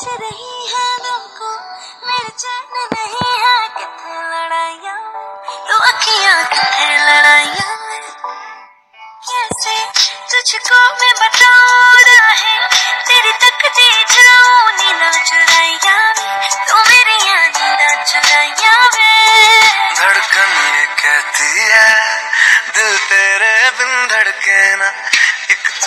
पूछ रही है दिल को मेरे चैन नहीं है कितने लड़ाइया तो अखियाँ कितने लड़ाइया। कैसे तुझको मैं बताऊँ है तेरी तक दे जाऊँ नींदा चुराइया तो मेरी नींदा चुराइया वे। धड़कन ये कहती है, दिल तेरे बिन धड़के ना।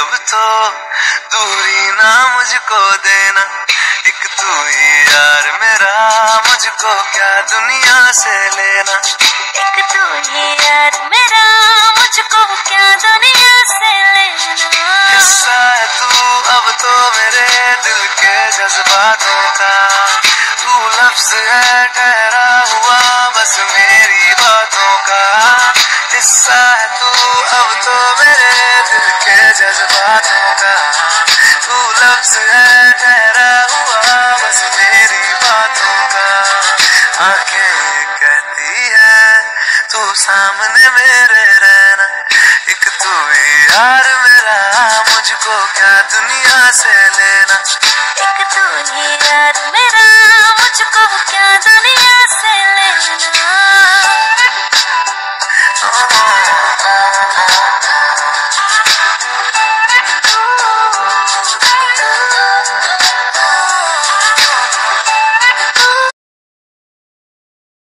अब तो दूरी ना मुझको देना। एक तू ही यार मेरा मुझको क्या दुनिया से लेना? एक तू ही यार मेरा मुझको क्या दुनिया से लेना? हिस्सा है तू अब तो मेरे दिल के जज्बातों का। तू लफ्ज है ठहरा हुआ बस मेरी बातों का। हिस्सा सामने मेरे रहना, एक तू यार मेरा, मुझको क्या दुनिया से लेना? एक तू यार मेरा